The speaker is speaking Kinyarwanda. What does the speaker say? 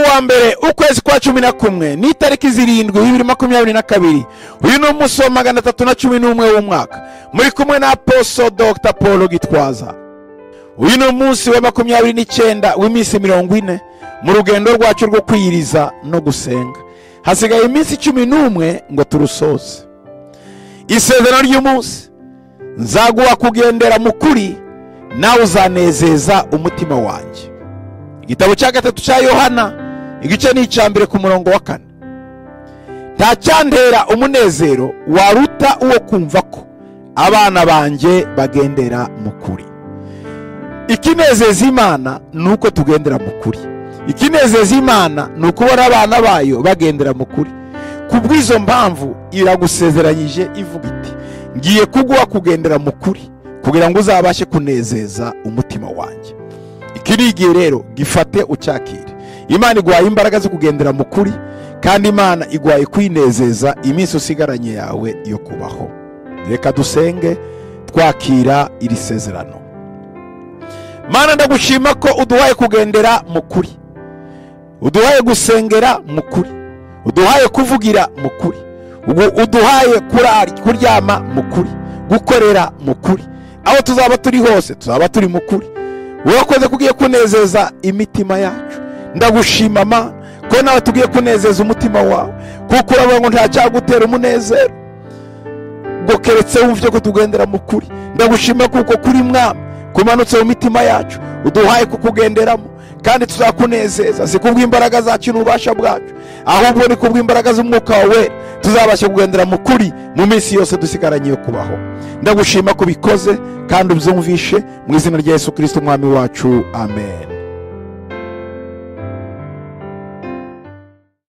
wa mbere ukwezi kwa cumi na kumwe n'itariki zirindwi bibiri makumyabiri na kabiri. Uyu ni umunsi wa magana atatu na cumi n'umwe w'umwaka. Muri kumwe na aposo dr. Paul gitwaza. Uyu ni umunsi wa makumyabiri n'icyenda w'iminsi mirongo ine mu rugendo rwacu rwo kwiyiriza no gusenga. Hasigaye iminsi cumi n'umwe ngo turusoze. Isezerano ry'umunsi nzaguha kugendera mu kuri nawe uzanezeza umutima wanjye. Igitabo cya gatatu cya yohana igice ni icya mbere ku murongo wa kane. Nta cyantera umunezero waruta uwo kumva ko abana banjye bagendera mu kuri. Ikinezeza imana ni uko tugendera mu kuri. Ikinezeza imana ni ukubona abana bayo bagendera mu kuri. Ku bw'izo mpamvu iragusezeranyije ivuga iti ngiye kuguha kugendera mu kuri kugira ngo uzabashe kunezeza umutima wanjye. Iki ni igihe rero gifate ucyakire imana iguhaye imbaraga zo kugendera mu kuri kandi imana iguhaye kwinezeza iminsi usigaranye yawe yo kubaho. Reka dusenge twakira iri sezerano. Mana ndagushima ko uduhaye kugendera mu kuri. Uduhaye gusengera mu kuri. Uduhaye kuvugira mu kuri. Uduhaye kuryama mu kuri. Gukorera mu kuri. Aho tuzaba turi hose tuzaba turi mu kuri. Urakoze ko ugiye kunezeza imitima yacu. Ndagushima mana ko nawe tugiye kunezeza umutima wawe. Kuko uravuga ngo ntacyagutera umunezero. Ngo keretse wumve ko tugendera mu kuri. Ndagushima kuko kuri mwami kumanutse mu mitima yacu uduhaye kukugenderamo kandi tuzakunezeza si kubw'imbaraga zacu n'ububasha bwacu. Ahubwo ni kubw'imbaraga z'umwuka wawe tuzabasha kugendera mu kuri mu minsi yose dusigaranye yo kubaho. Ndagushima ko ubikoze kandi ubyumvishe mu izina rya yesu kirisiti umwami wacu. Amen.